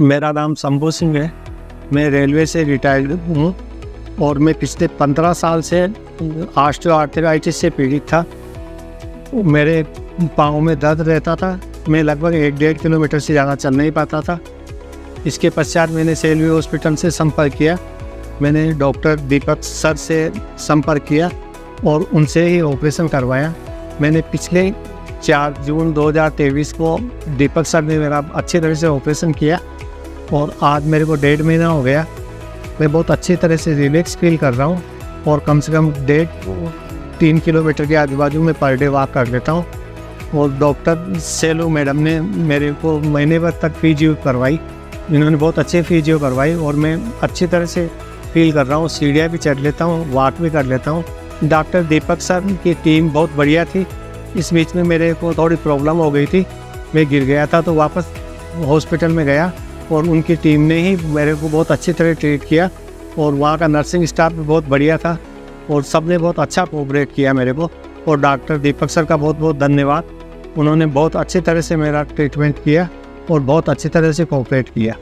मेरा नाम शंभू सिंह है। मैं रेलवे से रिटायर्ड हूँ और मैं पिछले पंद्रह साल से आस्ट्रो आर्थराइटिस से पीड़ित था। मेरे पाँव में दर्द रहता था। मैं लगभग एक डेढ़ किलोमीटर से ज़्यादा चल नहीं पाता था। इसके पश्चात मैंने सेलवी हॉस्पिटल से संपर्क किया। मैंने डॉक्टर दीपक सर से संपर्क किया और उनसे ही ऑपरेशन करवाया। मैंने पिछले चार जून 2023 को दीपक सर ने मेरा अच्छी तरह से ऑपरेशन किया। और आज मेरे को डेढ़ महीना हो गया। मैं बहुत अच्छी तरह से रिलैक्स फील कर रहा हूँ और कम से कम डेढ़ तीन किलोमीटर के आजू बाजू में पर डे वॉक कर लेता हूँ। और डॉक्टर सेलू मैडम ने मेरे को महीने भर तक फिजियो करवाई। इन्होंने बहुत अच्छी फिजियो करवाई और मैं अच्छी तरह से फील कर रहा हूँ। सीढ़ियाँ भी चढ़ लेता हूँ वॉक भी कर लेता हूँ। डॉक्टर दीपक सर की टीम बहुत बढ़िया थी। इस बीच में मेरे को थोड़ी प्रॉब्लम हो गई थी। मैं गिर गया था तो वापस हॉस्पिटल में गया। और उनकी टीम ने ही मेरे को बहुत अच्छी तरह ट्रीट किया और वहाँ का नर्सिंग स्टाफ भी बहुत बढ़िया था और सबने बहुत अच्छा कोऑपरेट किया मेरे को और डॉक्टर दीपक सर का बहुत बहुत धन्यवाद। उन्होंने बहुत अच्छी तरह से मेरा ट्रीटमेंट किया और बहुत अच्छी तरह से कोऑपरेट किया।